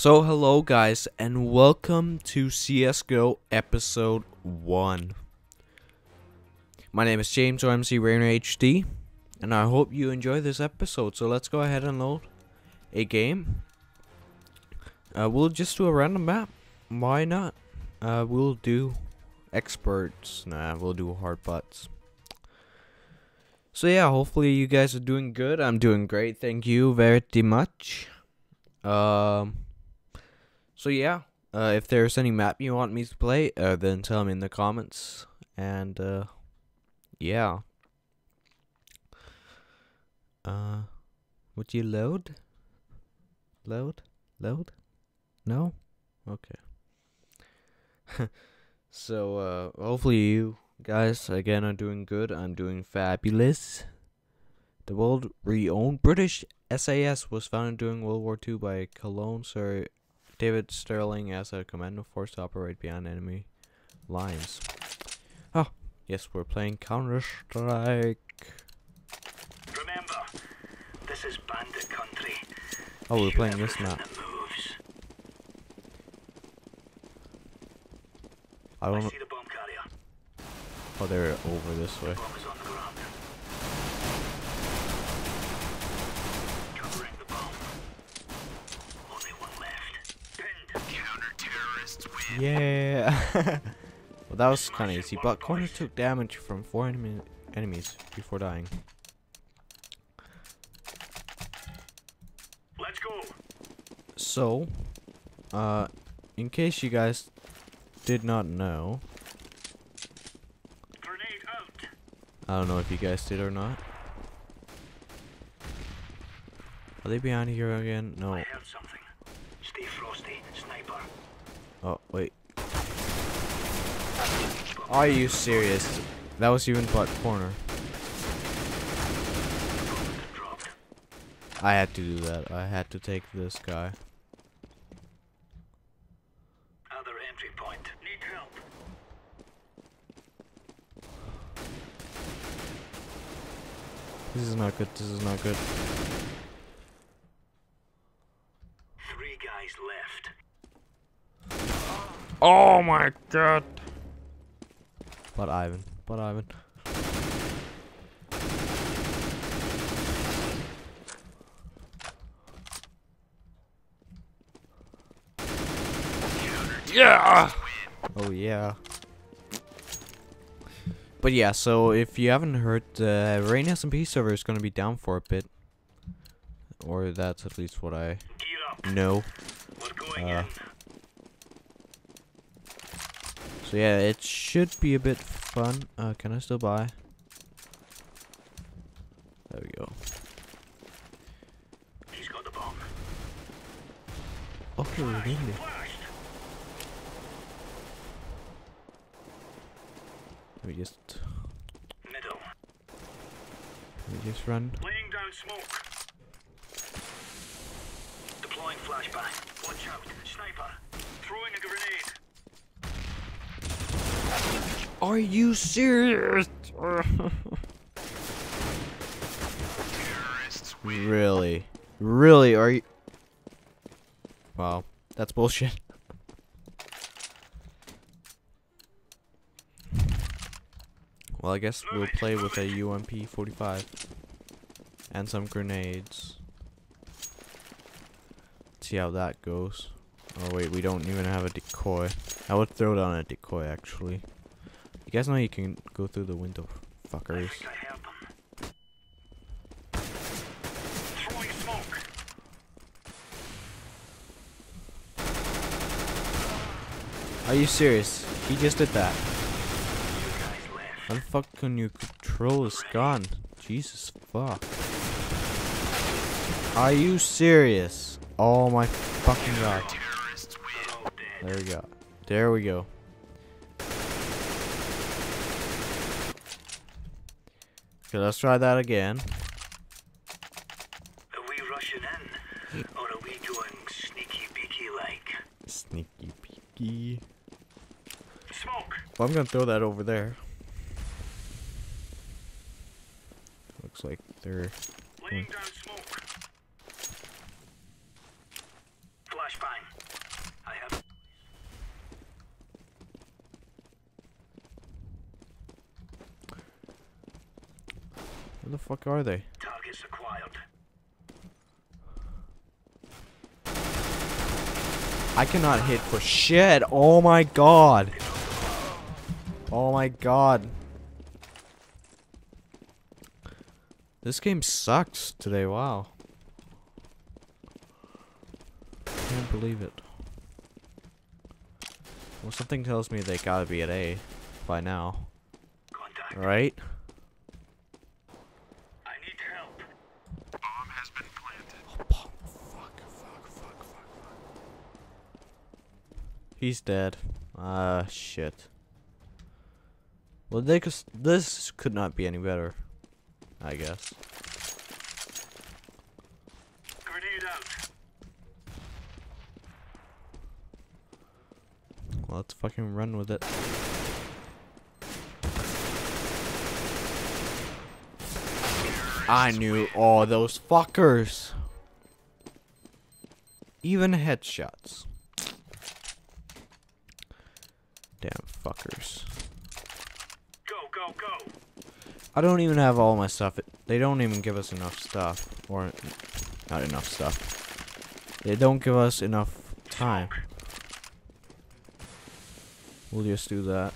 So, hello guys, and welcome to CSGO episode 1. My name is James OMC Rainer HD, and I hope you enjoy this episode. So, let's go ahead and load a game. Uh, we'll just do a random map. Why not? Uh, we'll do experts. Nah, we'll do hard bots. So, yeah, hopefully you guys are doing good. I'm doing great. Thank you very much. Um. So yeah, uh, if there's any map you want me to play, uh, then tell me in the comments. And uh, yeah. Uh, would you load? Load? Load? No? Okay. so uh, hopefully you guys again are doing good. I'm doing fabulous. The world re-owned British SAS was founded during World War II by Colonel Sir David Stirling as a commando force to operate beyond enemy lines. Oh, yes, we're playing Counter Strike. Remember, this is bandit country. Oh, we're playing this map. I I don't know. see the bomb carrier. Oh, they're over this way. Bomb is on the ground. Covering the bomb. Only one left. Pinned. Counter-terrorists win. Yeah. well, that was kind of easy, but Corner took damage from four enemy enemies before dying. Let's go. So, uh, in case you guys did not know, Grenade out. I don't know if you guys did or not. Are they behind here again? No. I heard something. Stay frosty. Sniper. Oh, wait. Are you serious? That was even butt corner. I had to do that. I had to take this guy. Other entry point. Need help. This is not good. This is not good. Three guys left. Oh my god. But Ivan. But Ivan. Yeah. Oh yeah. But yeah, so if you haven't heard, the Rain SMP server is gonna be down for a bit, or that's at least what I Gear up. know. We're going Uh, in. So yeah, it should be a bit fun. Uh, can I still buy? There we go. He's got the bomb. Oh, really? Let me just, Middle. let me just run. Laying down smoke. Deploying flashbang. Watch out. Sniper. Throwing a grenade. Are you serious? really? Really? Are you? Wow, that's bullshit. Well, I guess we'll play with a UMP 45 and some grenades. See how that goes. Oh wait, we don't even have a decoy. I would throw down a decoy actually. You guys know you can go through the window, fuckers. Are you serious? He just did that. How the fuck can you control this gun? Jesus fuck. Are you serious? Oh my fucking god. There we go. There we go. Okay, let's try that again. Are we rushing in? Or are we going sneaky beaky like? Sneaky peeky. Smoke. Well, I'm gonna throw that over there. Looks like they're. Laying down smoke. Flashbang. Where the fuck are they? Targets acquired. I cannot hit for shit. Oh my god. Oh my god. This game sucks today. Wow. Can't believe it. Well, something tells me they gotta be at A by now, Contact. right? I need help. Bomb has been planted. Oh, fuck, fuck, fuck, fuck, fuck. He's dead. Ah, shit. Well, they this could not be any better, I guess. Grenade out. Well, let's fucking run with it. I knew all those fuckers. Even headshots. Damn fuckers. Go, go, go. I don't even have all my stuff. They don't even give us enough stuff. Or, not enough stuff. They don't give us enough time. We'll just do that.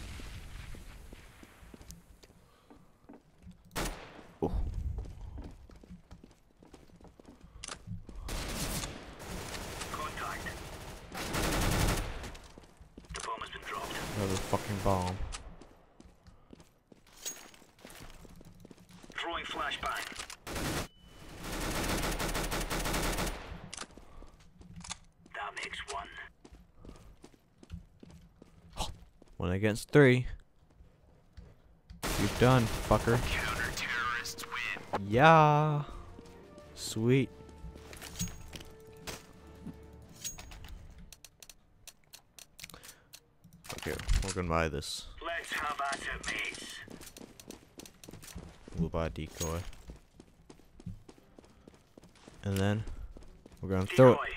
Oh. Contact. The bomb has been dropped. Another fucking bomb. Throwing flashbang. That makes one. One against three. You're done, fucker. Counter terrorists win. Yeah. Sweet. Okay, we're gonna buy this. Let's have at it, mates. We'll buy a decoy. And then we're gonna throw it. Decoy.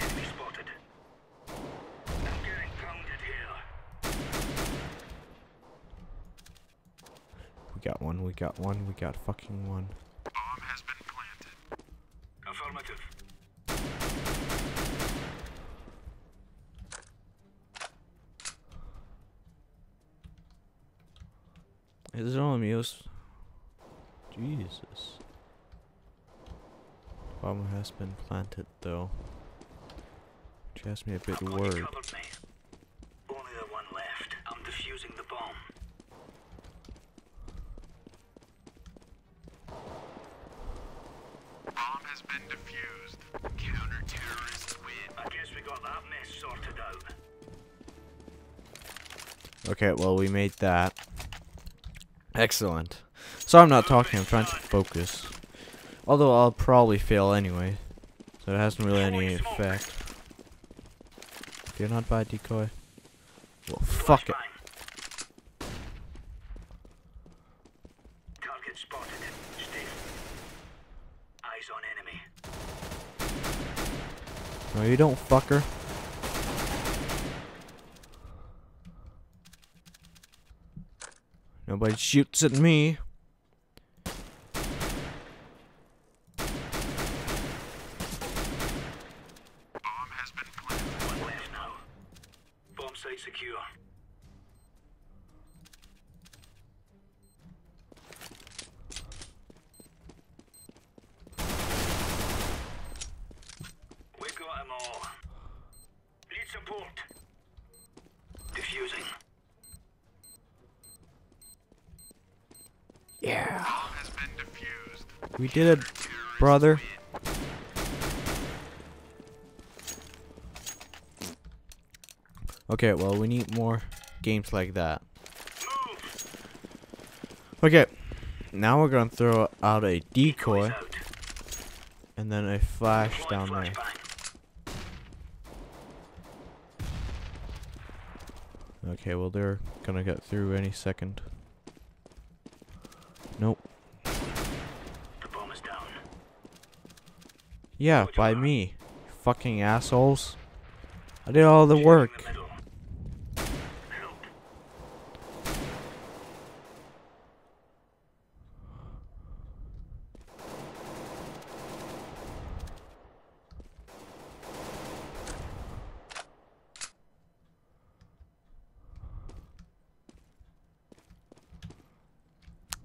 Enemy spotted. I'm getting pounded here. We got one, we got one, we got fucking one. Bomb has been planted. Affirmative. Is it only me? who's- Jesus. Bomb has been planted though. Which has me a bit Somebody worried. Okay, well we made that. Excellent. So I'm not talking, I'm trying to focus. Although I'll probably fail anyway. So it hasn't really any effect. You're not by decoy. Well, fuck it. Target spotted. Eyes on enemy. No, you don't, fucker. Nobody shoots at me. Did it, brother. Okay, well, we need more games like that. Okay, now we're gonna throw out a decoy and then a flash down there. Okay, well, they're gonna get through any second. Nope. The bomb is Yeah, by me. Fucking assholes. I did all the work.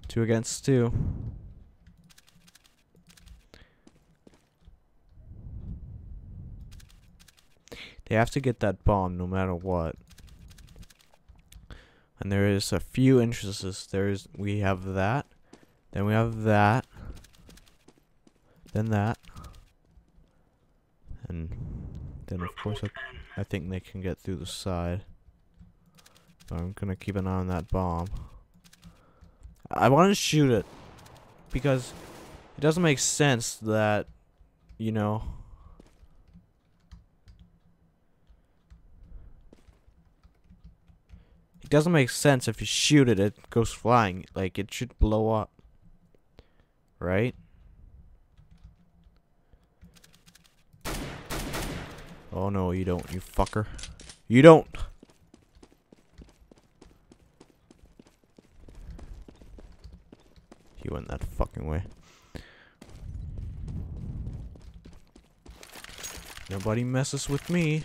Two against two. They have to get that bomb no matter what. And there is a few entrances. There's we have that. Then we have that. Then that. And then of course I. I think they can get through the side. I'm gonna keep an eye on that bomb. I want to shoot it because it doesn't make sense that you know doesn't make sense if you shoot it it goes flying like it should blow up right oh no you don't you fucker you don't He went that fucking way. Nobody messes with me.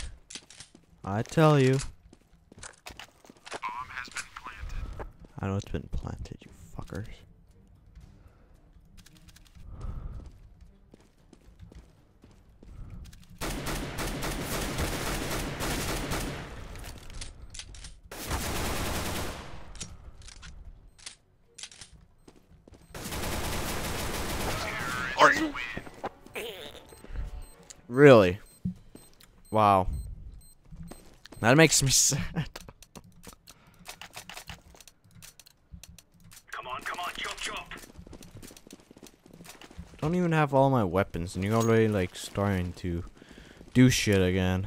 I tell you. Bomb has been planted. I know it's been planted, you fuckers. Really? Wow. That makes me sad. Come on, come on, chop chop. Don't even have all my weapons, and you're already like starting to do shit again.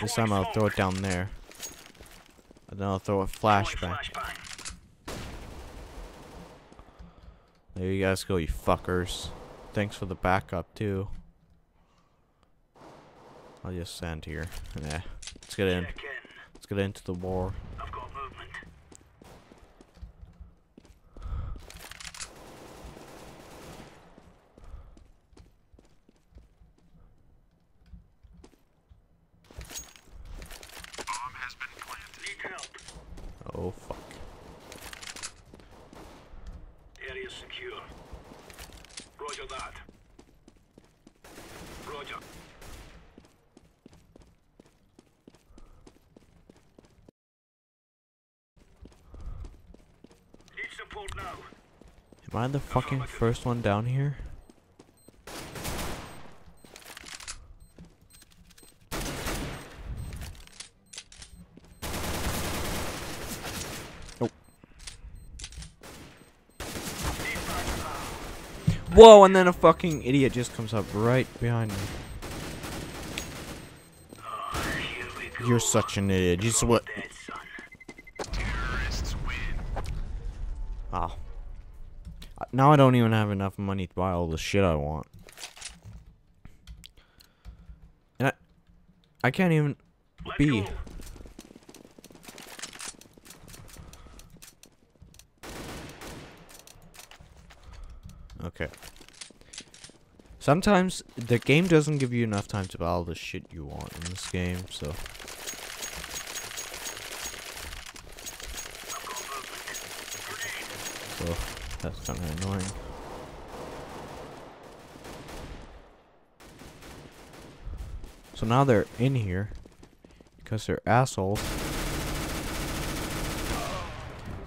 This time I'll throw it down there. And then I'll throw a. Flashbang. There you guys go, you fuckers. Thanks for the backup too. I'll just stand here. Yeah. Let's get in. Let's get into the war. I've got movement. Bomb has been planted. Need help. Oh fuck. Area secure. Roger that. Roger. Need support now. Am I the fucking first one down here? Whoa, and then a fucking idiot just comes up right behind me. You're such an idiot. You what? Son. Terrorists. Wow. Uh, Now I don't even have enough money to buy all the shit I want. And I I can't even Let's Okay. Sometimes the game doesn't give you enough time to buy all the shit you want in this game, so so that's kind of annoying. So now they're in here because they're assholes.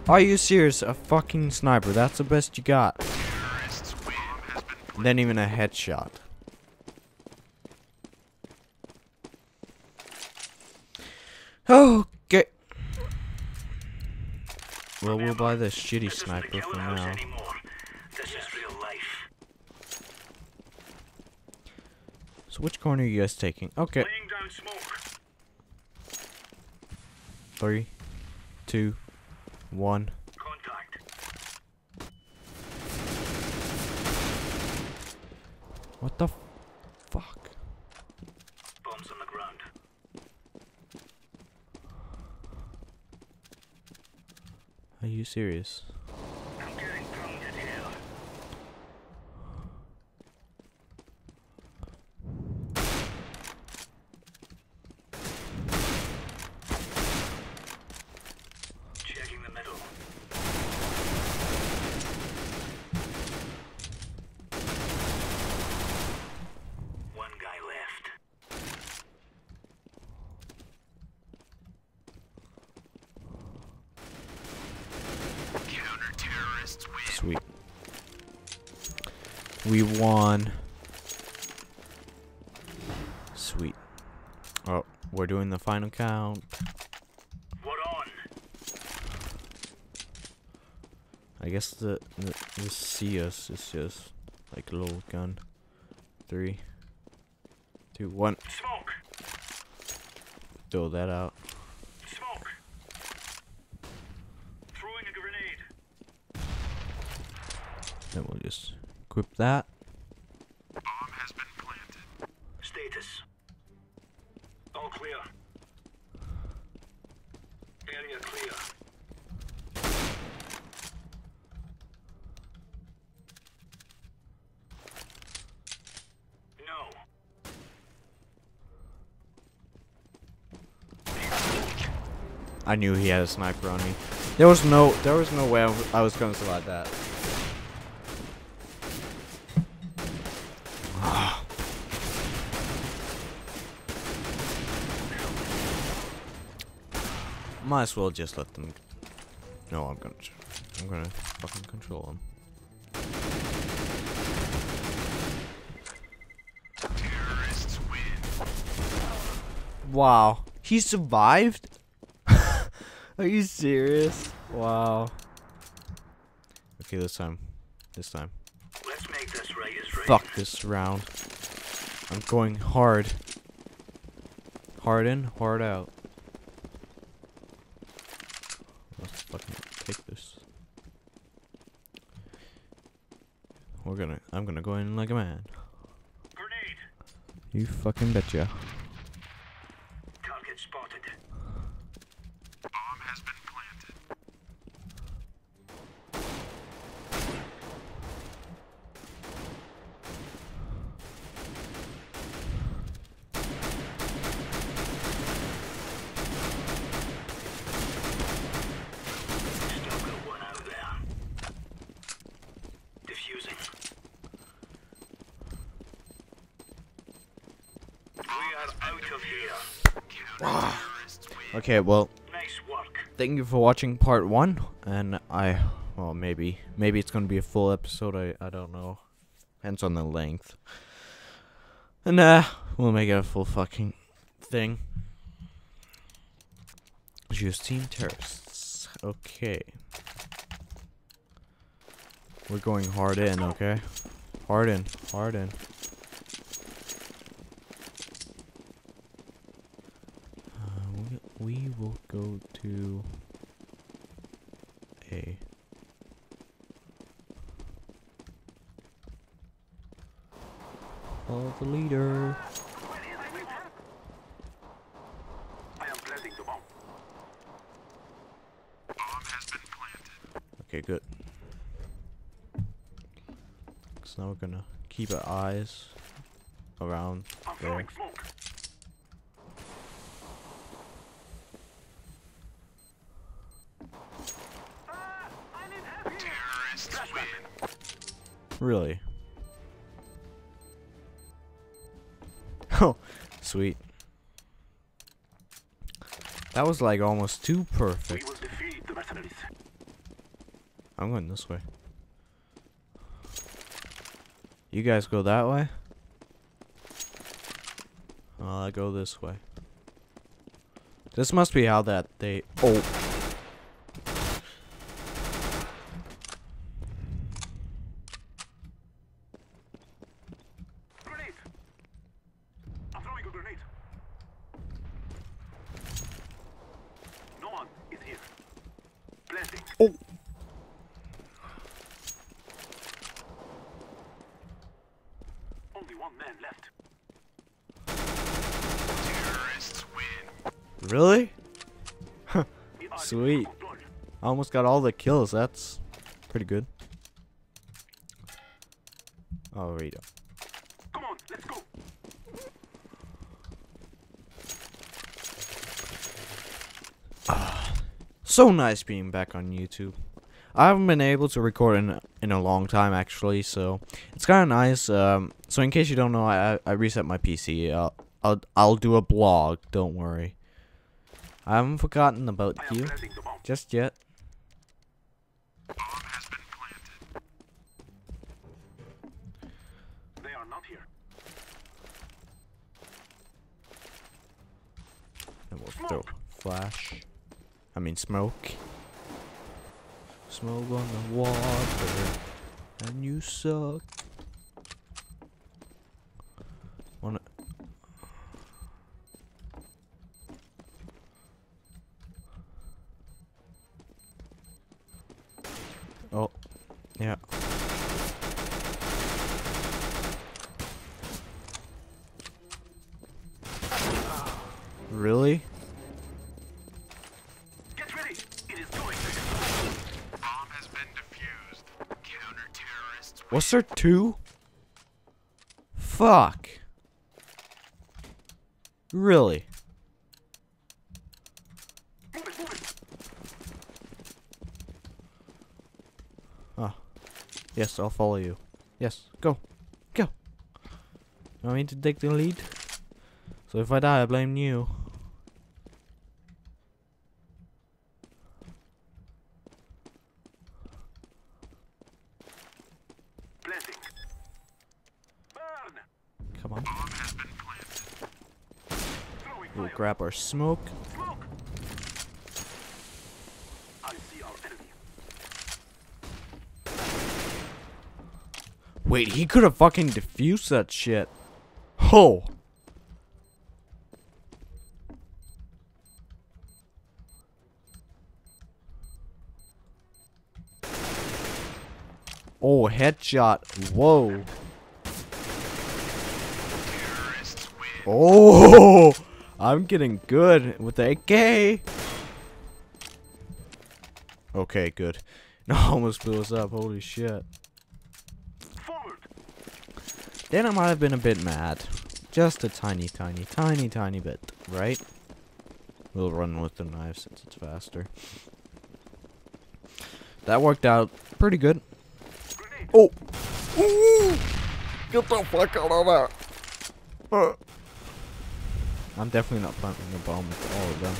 Are you serious? A fucking sniper? That's the best you got. Terrorists win. Bomb has been planted. Then even a headshot. Okay. Well, we'll buy this shitty This isn't a sniper for now. anymore. This is real life. So which corner are you guys taking? Okay. Laying down smoke. Three, two, one. What the fuck? Bombs on the ground. Are you serious? I guess the the, the CS is just like a little gun. Three, two, one. Smoke! Throw that out. Smoke! Throwing a grenade. Then we'll just equip that. Bomb has been planted. Status. All clear. Area clear. No. I knew he had a sniper on me. There was no, there was no way I was going to survive that. Might as well just let them. No, I'm gonna. I'm gonna fucking control them. Wow, he survived. Are you serious? Wow. Okay, this time. This time. Let's make this right is. Fuck this round. I'm going hard. Hard in, hard out. Let's fucking take this. We're gonna. I'm gonna go in like a man. Grenade. You fucking betcha. Target spotted. Bomb has been planted. Still got one out there. Diffusing. We are out of Okay, well, thank you for watching part one, and I, well, maybe, maybe it's gonna be a full episode. I, I don't know. Depends on the length. And uh, we'll make it a full fucking thing. Justine terrorists. Okay. We're going hard in, okay? Hard in, hard in. Uh, we, will go to A. Follow the leader. Okay, good. So now we're gonna keep our eyes around there. throwing smoke. Terrorists win. Really? Oh, sweet. That was like almost too perfect. I'm going this way. You guys go that way? Well, I go this way. This must be how that they. Oh. Grenade. I'm throwing a grenade. No one is here. Planting. Oh. Only one man left. Terrorists win. Really? Sweet. I almost got all the kills. That's pretty good. Oh, wait. Come on, let's go. So nice being back on YouTube. I haven't been able to record in in a long time actually, so it's kind of nice. Um, so in case you don't know, I I reset my PC. I'll I'll I'll do a blog. Don't worry. I haven't forgotten about you planting the bomb. just yet. Bomb has been planted. They are not here. And we'll throw flash. I mean smoke. Smoke on the water, and you suck. Was two? Fuck. Really? Ah. Yes, I'll follow you. Yes, go. Go. Want me to take the lead? So if I die, I blame you. Planting. Burn. Come on. Bomb has been planted. Throwing We'll fire. Grab our smoke. Smoke. I see our enemy. Wait, he could have fucking diffused that shit. Oh. Oh, headshot. Whoa. Oh, I'm getting good with the AK. Okay, good. No, almost blew us up. Holy shit. Forward. Then I might have been a bit mad. Just a tiny, tiny, tiny, tiny bit, right? We'll run with the knife since it's faster. That worked out pretty good. Grenade. Oh! Ooh! Get the fuck out of there! Uh. I'm definitely not planting a bomb with all of them.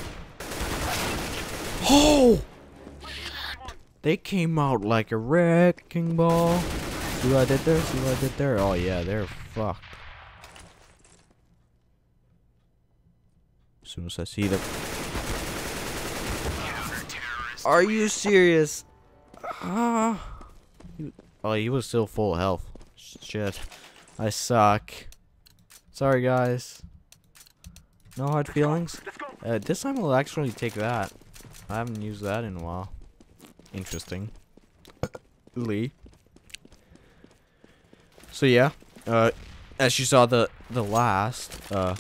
Oh! They came out like a wrecking ball. See what I did there? See what I did there? Oh yeah, they're fucked. As soon as I see them. Are you serious? Ah. He- oh, he was still full health. Shit. I suck. Sorry, guys. No hard feelings. Let's go. Uh, this time we'll actually take that. I haven't used that in a while. Interesting. Lee. So yeah, uh, as you saw the the last, uh.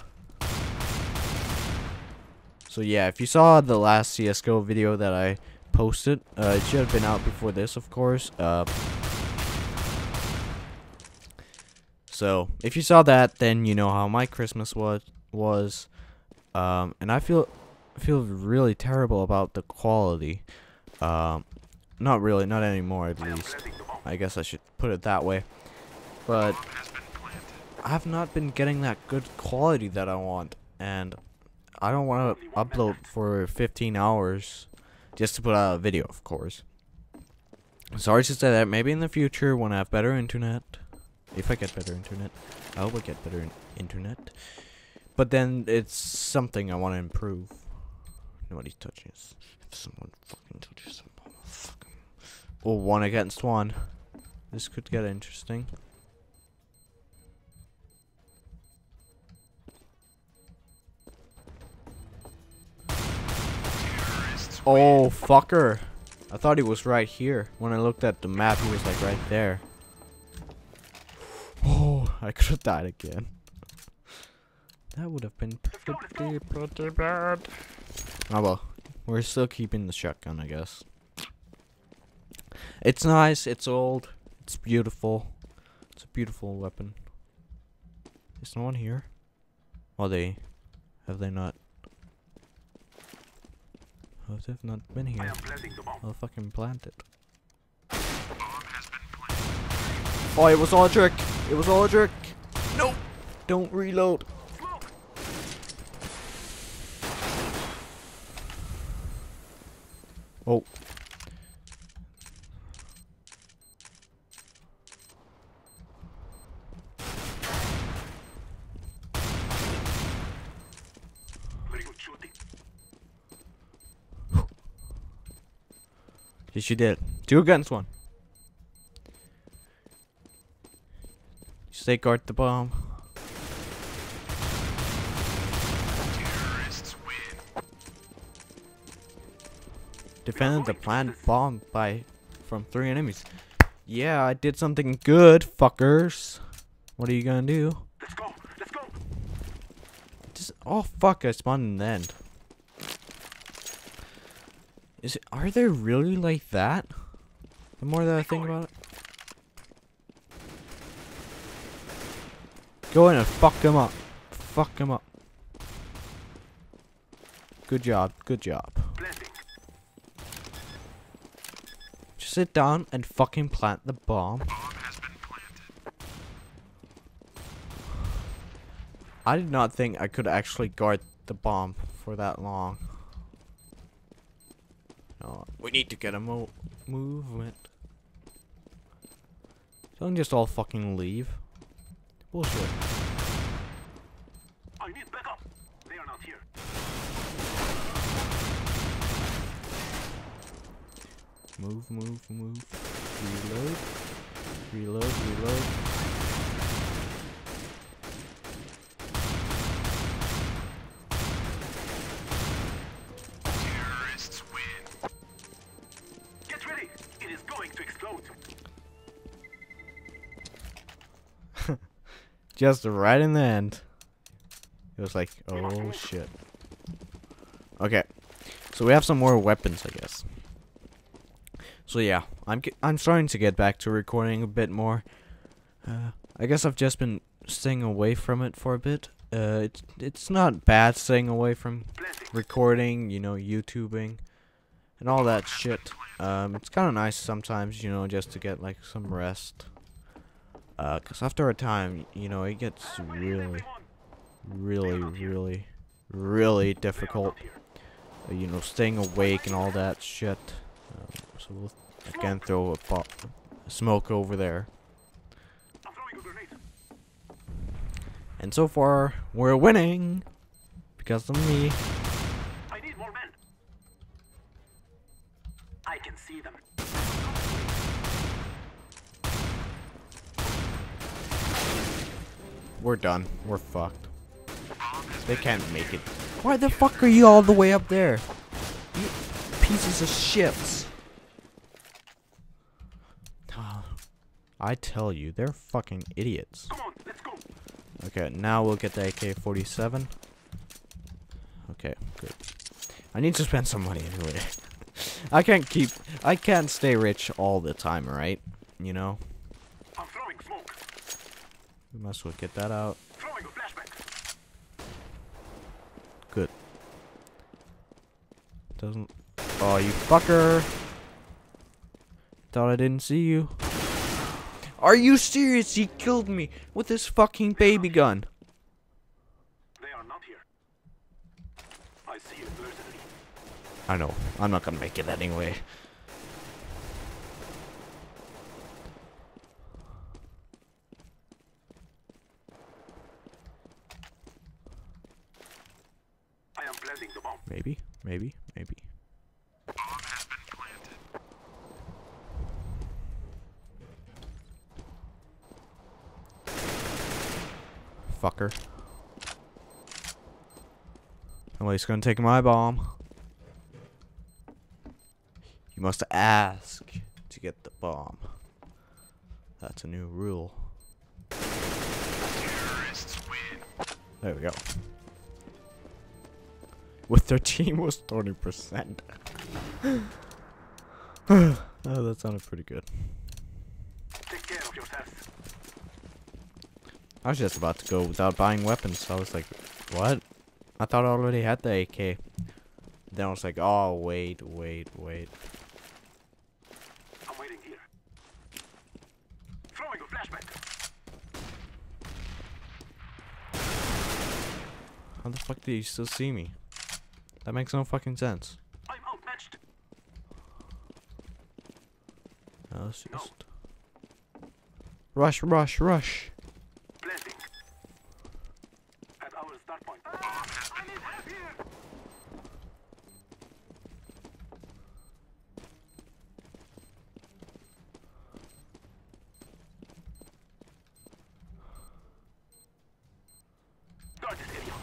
So yeah, if you saw the last CS:GO video that I posted, uh, it should have been out before this, of course. Uh. So if you saw that, then you know how my Christmas was was. Um, and I feel feel really terrible about the quality. Um, not really, not anymore at least. I guess I should put it that way. But. I've not been getting that good quality that I want, and I don't want to upload for 15 hours just to put out a video, of course. Sorry to say that. Maybe in the future, when I have better internet, if I get better internet, I hope I get better in internet. But then it's something I want to improve. Nobody touches. If someone fucking touches fucking. Oh, one against one. This could get interesting. Oh, fucker. I thought he was right here. When I looked at the map, he was like right there. Oh, I could have died again. That would have been pretty, pretty bad. Oh well, we're still keeping the shotgun, I guess. It's nice. It's old. It's beautiful. It's a beautiful weapon. Is no one here? Well, they have they not? Oh, they've not been here. I'll fucking plant it. Oh, it was all a trick. It was all a trick. No, don't reload. Oh. Yes, you did. Two against one. Stay guard the bomb. Defended the planned bomb by from three enemies. Yeah, I did something good, fuckers. What are you gonna do? Let's go! Let's go! Just oh fuck! I spawned in the end. Is it? Are they really like that? The more that I think about it. Go in and fuck them up. Fuck them up. Good job. Good job. Planting. Just sit down and fucking plant the bomb. I did not think I could actually guard the bomb for that long. No, we need to get a mo movement. Don't just all fucking leave. Bullshit. I need backup. They are not here. Move, move, move. Reload. Reload, reload. Terrorists win. Get ready. It is going to explode. Just right in the end. It was like, oh shit. Okay, so we have some more weapons, I guess. So yeah, I'm I'm starting to get back to recording a bit more. Uh, I guess I've just been staying away from it for a bit. Uh, it's it's not bad staying away from recording, you know, YouTubing, and all that shit. Um, it's kind of nice sometimes, you know, just to get like some rest. Uh, cause after a time, you know, it gets really, really, really, really difficult. Uh, you know, staying awake and all that shit. Um, so we'll again throw a bo- smoke over there. I'm throwing a grenade. And so far, we're winning because of me. I need more men. I can see them. We're done. We're fucked. They can't make it. Why the fuck are you all the way up there? You pieces of shits. I tell you, they're fucking idiots. Come on, let's go. Okay, now we'll get the AK-47. Okay, good. I need to spend some money anyway. I can't keep, I can't stay rich all the time, right? You know? I'm throwing smoke. We must well get that out. Throwing a flashback. Good. Doesn't. Oh, you fucker! Thought I didn't see you. Are you serious? He killed me with his fucking baby gun. They are not here. I see adversity. I know. I'm not gonna make it anyway. I am planting the bomb. Maybe, maybe, maybe. Bomb has been planted. Fucker. Nobody's gonna take my bomb. You must ask to get the bomb. That's a new rule. There we go. With their team was 30%. oh, that sounded pretty good. Take care of yourself. I was just about to go without buying weapons. So I was like, what? I thought I already had the AK. Then I was like, oh, wait, wait, wait. I'm waiting here. Throwing a flashbang. How the fuck do you still see me? That makes no fucking sense. I'm outmatched. Just... Rush, rush, rush. Planting. At our start point. I need help here. Guard this area.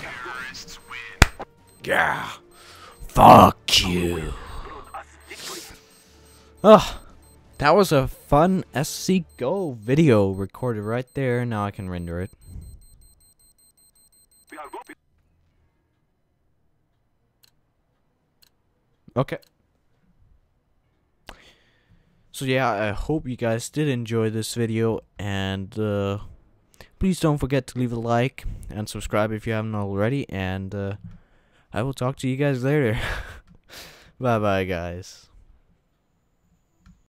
Terrorists win. Yeah. Fuck you. Ugh. That was a fun SC Go video recorded right there. Now I can render it. Okay. So yeah, I hope you guys did enjoy this video and uh, please don't forget to leave a like and subscribe if you haven't already and uh, I will talk to you guys later. bye bye guys.